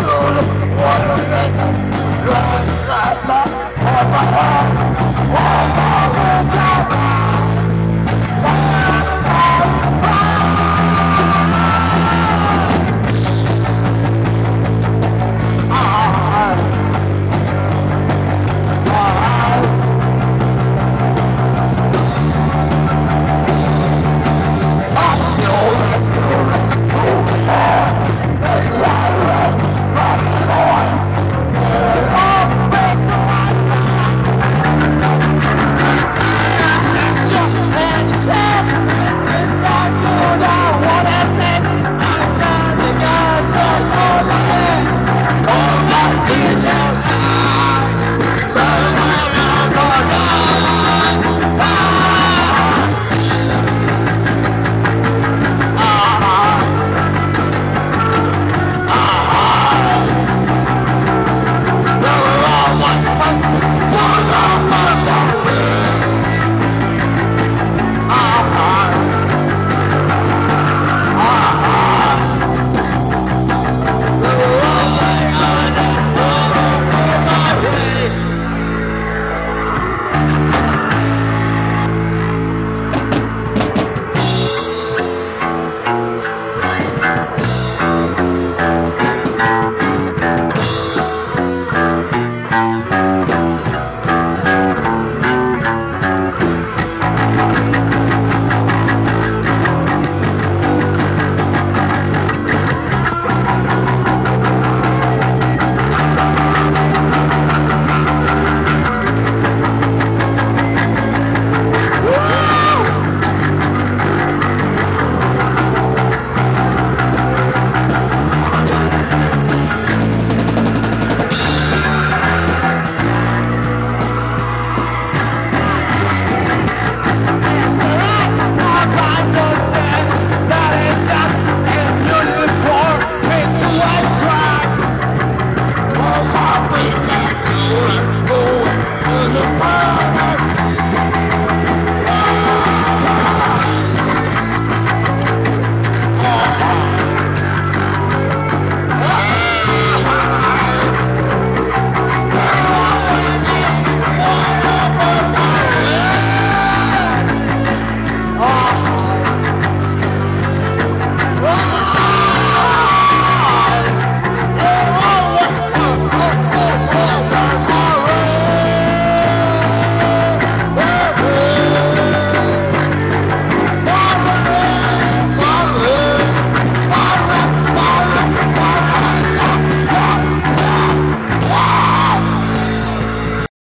Run, run, run, Thank you.